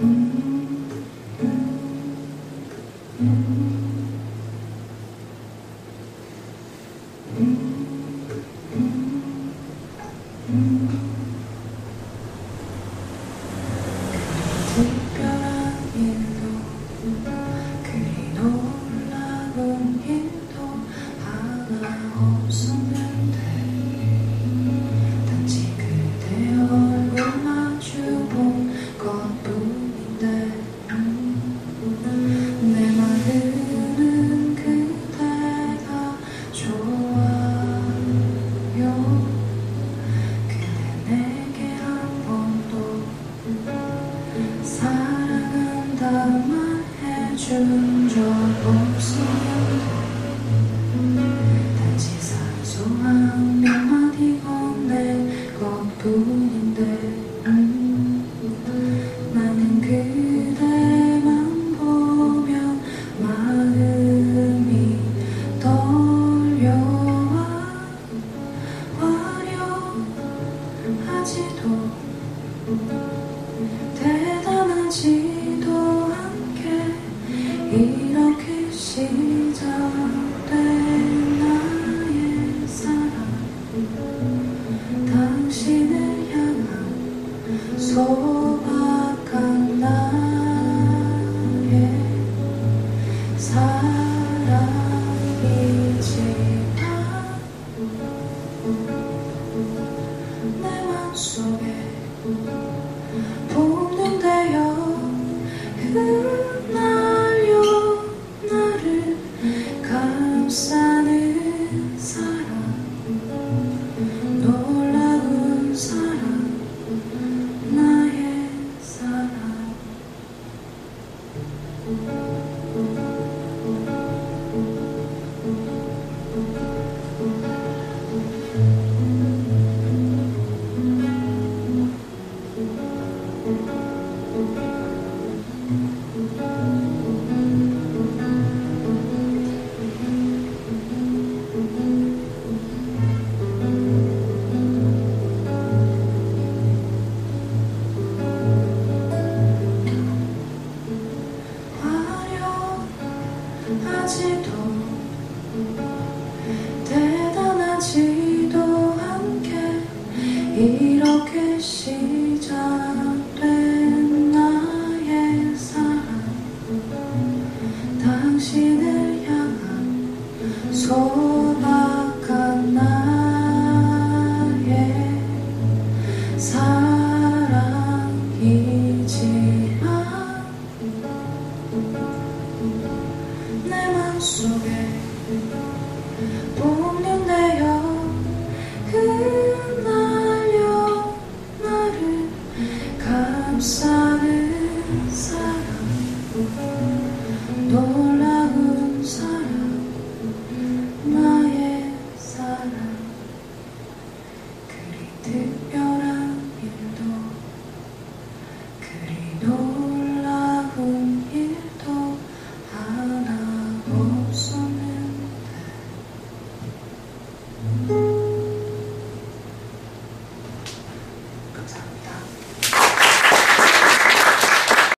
Thank mm -hmm. you. 사랑한다 말해준 적 없어요. 단지 사소한 몇 마디 건넨 것뿐인데 음, 나는 그대만 보면 마음이 떨려 하지도 않게 이렇게 시작된 나의 사랑. 당신을 향한 소박 감 하지도 대단하지도 않게 이렇게 시작된 나의 사랑. 당신을 향한 소박한 나의 사랑이지만 감싸는 사랑 너